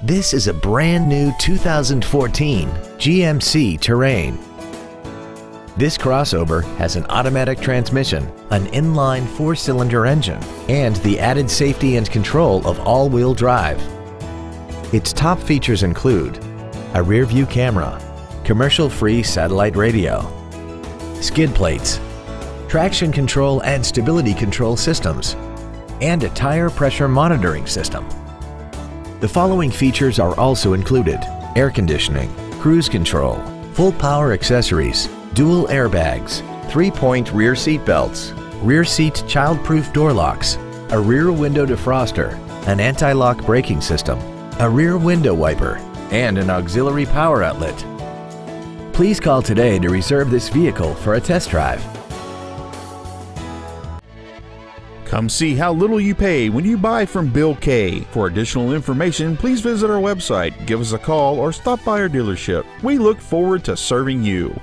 This is a brand new 2014 GMC Terrain. This crossover has an automatic transmission, an inline four-cylinder engine, and the added safety and control of all-wheel drive. Its top features include a rear-view camera, commercial-free satellite radio, skid plates, traction control and stability control systems, and a tire pressure monitoring system. The following features are also included. Air conditioning, cruise control, full power accessories, dual airbags, three-point rear seat belts, rear seat child-proof door locks, a rear window defroster, an anti-lock braking system, a rear window wiper, and an auxiliary power outlet. Please call today to reserve this vehicle for a test drive. Come see how little you pay when you buy from Bill Kay. For additional information, please visit our website, give us a call, or stop by our dealership. We look forward to serving you.